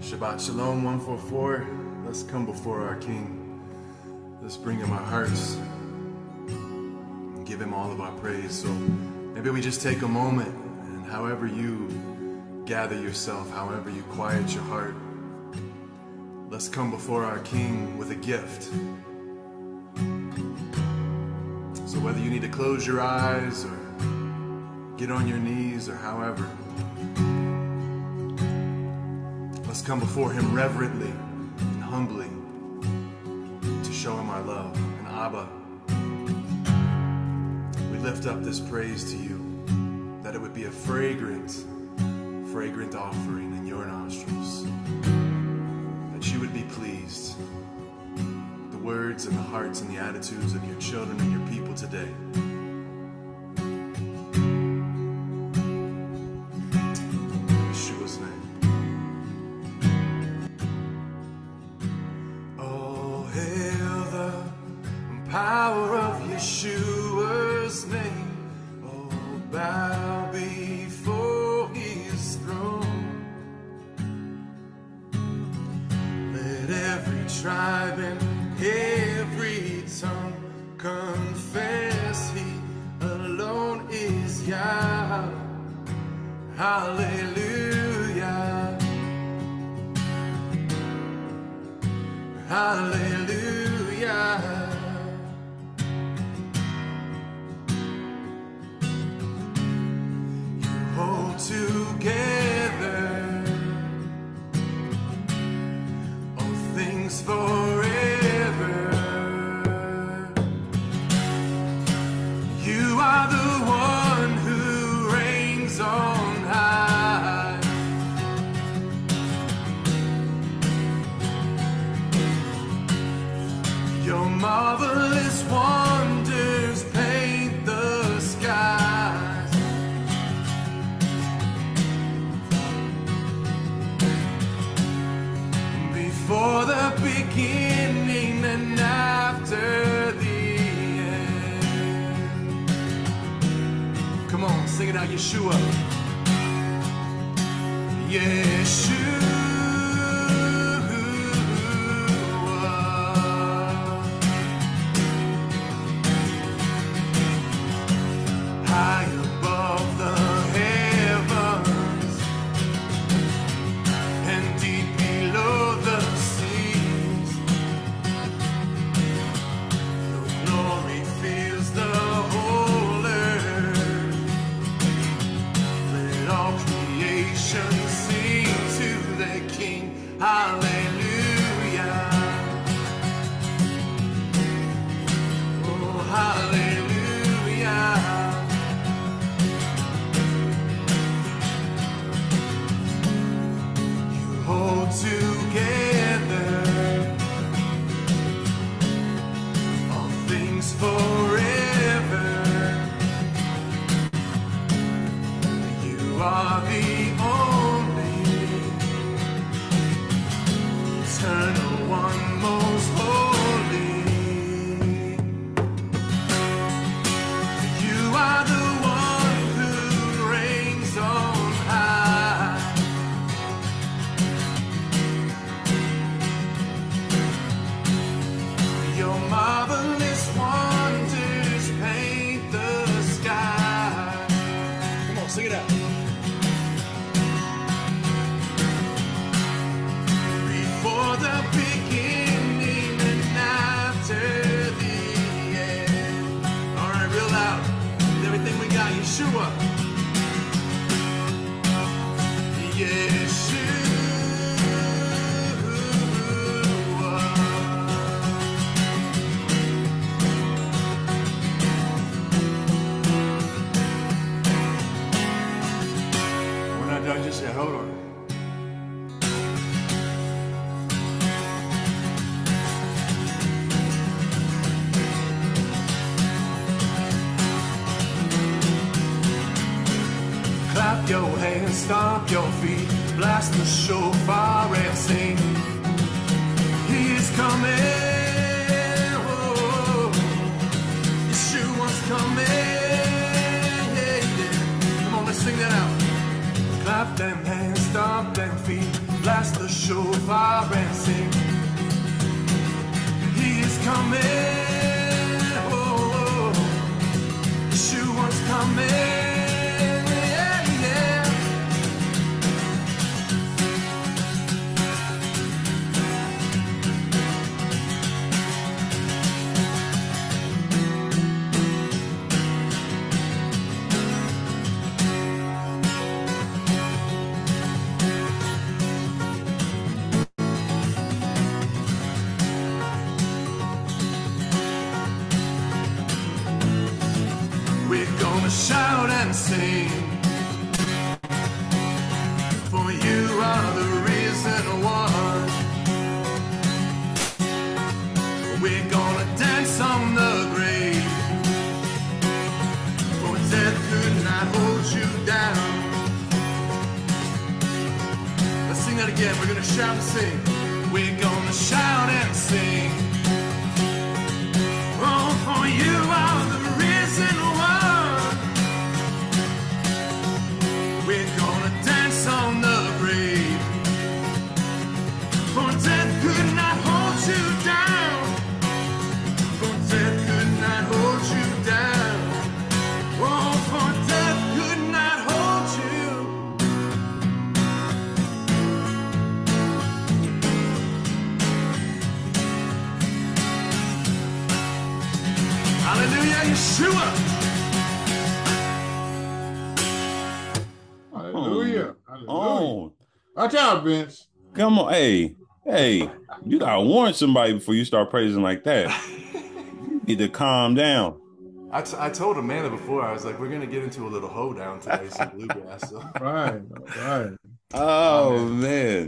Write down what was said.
Shabbat Shalom 144. Let's come before our King. Let's bring him our hearts and give him all of our praise. So maybe we just take a moment and however you gather yourself, however you quiet your heart, let's come before our King with a gift. So whether you need to close your eyes or get on your knees or however, Let's come before him reverently and humbly to show him our love. And Abba, we lift up this praise to you that it would be a fragrant, fragrant offering in your nostrils. That you would be pleased. The words and the hearts and the attitudes of your children and your people today. Power of Yeshua's name. Oh, bow before his throne. Let every tribe and every tongue confess he alone is Yah. Hallelujah. Hallelujah. Beginning and after the end. Come on, sing it out, Yeshua. Yeshua. Yeshua. Yeshua. Stomp your feet, blast the shofar and sing. He's coming. Oh, Yeshua's coming. Yeah, yeah. Come on, let's sing that out. Clap them hands, stomp them feet, blast the shofar and sing. Sing. For you are the reason why. We're gonna dance on the grave. For death could not hold you down. Let's sing that again. We're gonna shout and sing. We're gonna shout and sing. Hallelujah, Yeshua. Hallelujah. Hallelujah. Oh, Watch out, Vince. come on. Hey, hey, you gotta warn somebody before you start praising like that. You need to calm down. I, t- I told Amanda before, I was like, we're going to get into a little hoedown today, some bluegrass. So. Right, right. Oh man.